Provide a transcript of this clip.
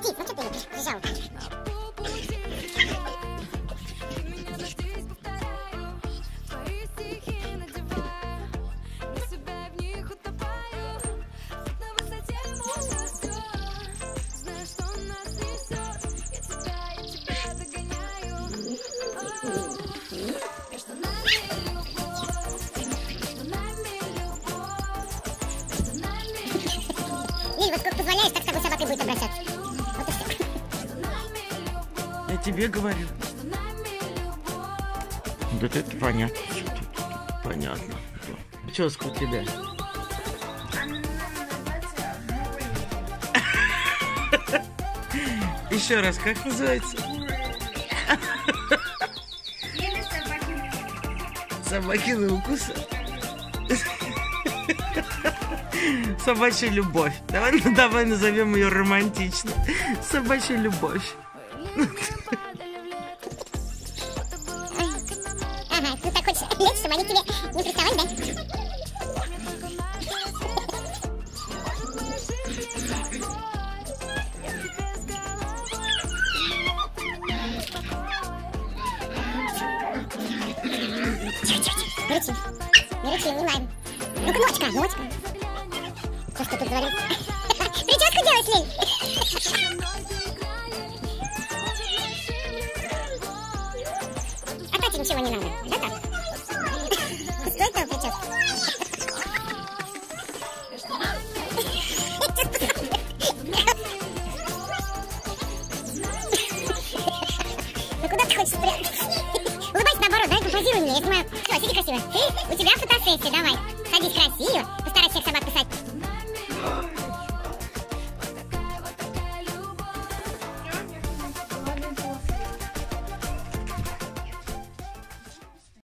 Птиц, ну что ты ее прижал? Лиль, вот сколько позволяешь, так с тобой собакой будет обращаться. Вот и все. Я тебе говорю. Да это понятно. Понятно. Прическа у тебя. Еще раз, как называется? Собакины укусы. Собачья любовь. Давай, ну, давай назовем ее романтично. Собачья любовь. Ага, ты так хочешь лечь, чтобы они тебе не приставали, да? Не рычи. Не рычи, не лаем. Ну-ка, ночка, ночка. Что ж ты тут говоришь? Прическу делаешь, Лиль? А Тате ничего не надо, да так? Стоит того прическа? Ну куда ты хочешь спрятаться? Наоборот, давай композируй мне, я снимаю. Все, сиди красиво. У тебя фотосессия, давай. Садись красиво, постарайся всех собак